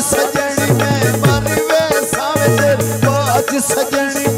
सजण में पर सजणी